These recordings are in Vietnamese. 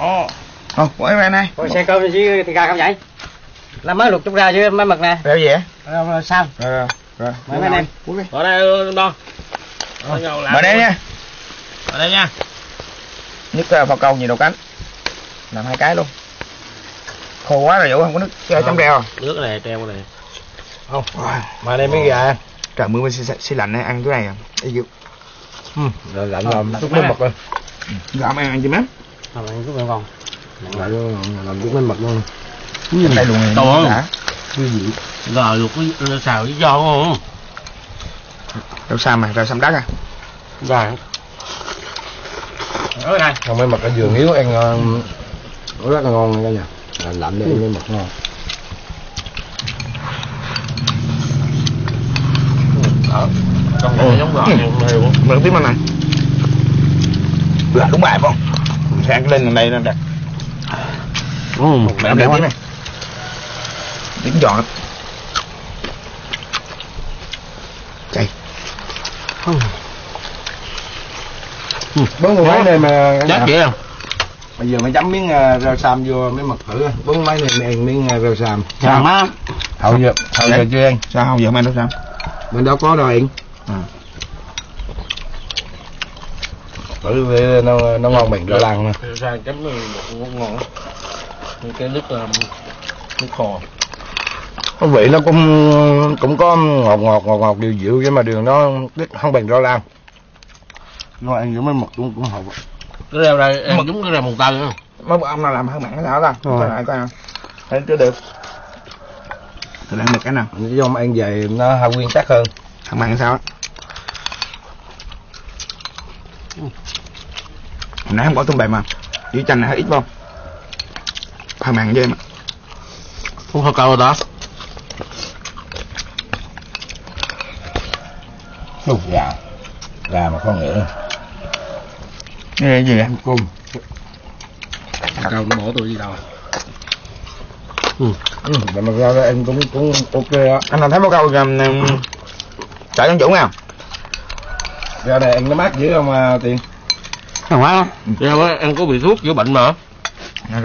Ồ. Bỏ em này. Thôi xe cơm chứ thì gà không vậy? Làm mới luộc chút ra chứ mới mực nè. Gì vậy? Rồi, sao? Rồi rồi. Rồi. Mời mấy anh em. Ở đây đo. Mở đây nha. Ở đây nha. Nhất phao câu nhiều đầu cánh. Làm hai cái luôn. Khô quá rồi Vũ không có nước chơi chấm reo. Nước này treo này. Không. Mà đây mấy gà. Trời mưa bên xí, lạnh này, ăn cái này à. Ý dữ. Rồi lạnh làm chút mấy mực luôn. Gạo ăn ăn chứ mắm. Làm ăn chút mấy con. Lại làm chút mấy mật luôn. Trên đây luôn này. To không? Đã. Gà luộc với xào với giò không? Rau sam à, rau sam đất à. Gà. Ở đây. Còn mấy mực ở giường yếu ăn uh, rất là ngon nha cả nhà. Là lạnh để mấy mực ngon. Ở. Trong này giống gà nhiều quá. Mượn tiếng này. Là đúng bài không? Mình ăn cái lên đây nó đặt. Ừ. Mẹ để tiếng này. Tiếng giòn lắm. Chay. Bớt mấy đây mà Chết vậy à? Bây giờ mới chấm miếng uh, rau sam vô mấy mực thử. Bớt mấy này mày ăn miếng uh, rau sam. Chào má. Hậu giờ, hậu giờ chưa ăn. Sao không? Giờ không ăn rau sam. Mình đâu có đâu ăn. À. Thử về nó nó ngon bằng rau lăng nè. Ra chấm một ngon. Cái nước là nước kho. Cái vị nó cũng cũng có ngọt ngọt ngọt ngọt điều dịu nhưng mà đường nó không bằng rau lang. Nó ăn với mấy mực cũng cũng hợp. Cái rau đây ăn giống cái rau mùng tơi. Mấy bữa ông nào làm hơn mặn cái sao ta? Lại coi nào. Thấy chưa được. Thử làm được cái nào? Cái dòng ăn vậy nó hơi nguyên tắc hơn. Hơn mặn sao á? Nãy không bỏ tôm bè mà. Chỉ chanh này hơi ít không? Hơn mặn với em ạ. Không có câu rồi đó. Đục gà. Gà mà không nghĩa. Cái gì vậy? Cung. Câu nó bỏ tôi đi đâu. Ừ. Ừ, mà đó ăn cũng cũng ok á. Anh nào thấy báo câu um, chở trong chủ nào? Rau này ăn nó mát dữ không à, Tiền? Không phải không? Rau á ăn có bị thuốc chữa bệnh mà.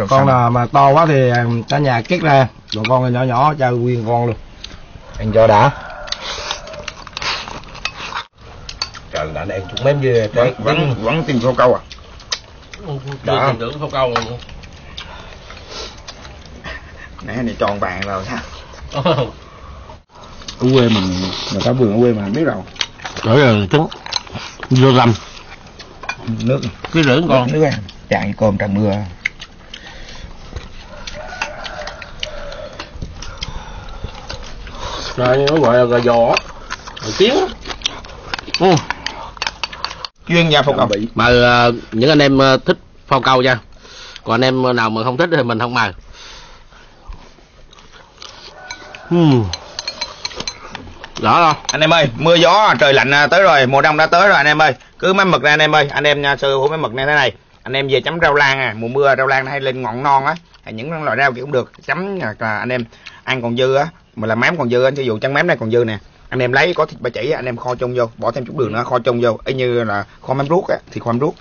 Con nào mà to quá thì à, cả nhà kích ra. Còn con nhỏ nhỏ cho nguyên con luôn. Ăn cho đã. Trời đã ăn chút mém dưa vẫn vẫn vẫn tìm câu câu à? Chưa tin tưởng không câu luôn. Nãy này tròn vàng rồi sao? Ờ. Ở quê mình người ta vườn ở quê mình không biết rồi. Rồi rồi trứng. Vô rằm. Nước Cái rưỡi con. nước à. Chạy cơm trời mưa. Rồi nó gọi là gà giò. Gà tiếng. Ừ. Chuyên gia phục Dạ, câu. Mà ờ, những anh em ờ, thích phao câu nha. Còn anh em nào mà không thích thì mình không mời. Hmm. Rõ không? anh em ơi mưa gió trời lạnh à, tới rồi mùa đông đã tới rồi anh em ơi cứ mấy mực này anh em ơi anh em nha sư hữu mấy mực này thế này. Anh em về chấm rau lan à mùa mưa rau lan hay lên ngọn non á hay những loại rau kia cũng được chấm là, là anh em ăn còn dư á mà làm mắm còn dư anh ví dụ chân mắm này còn dư nè. Anh em lấy có thịt ba chỉ anh em kho chung vô bỏ thêm chút đường nữa kho chung vô. Y như là kho mắm ruốc á thì kho mắm ruốc.